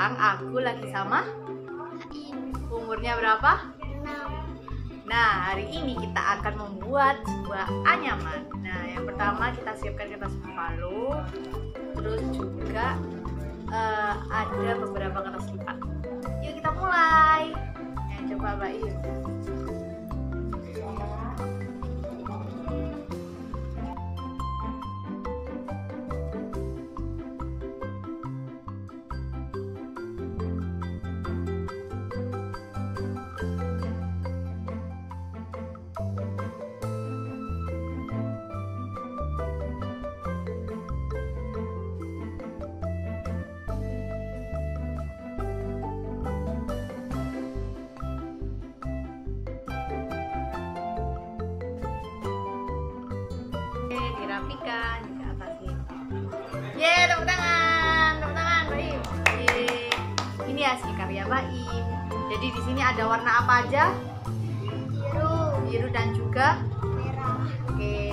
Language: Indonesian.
sekarang aku lagi sama umurnya berapa? Nah, hari ini kita akan membuat sebuah anyaman. Nah, yang pertama kita siapkan kertas palu, terus juga eh, ada beberapa kertas lipat. Yuk kita mulai. Ya, coba Mbak Iyu. Oke, dirapikan ke atasnya. Ye, tepuk tangan, tepuk tangan. Ye. Ini hasil karya Mbak Im. Jadi di sini ada warna apa aja? biru Biru dan juga merah Oke,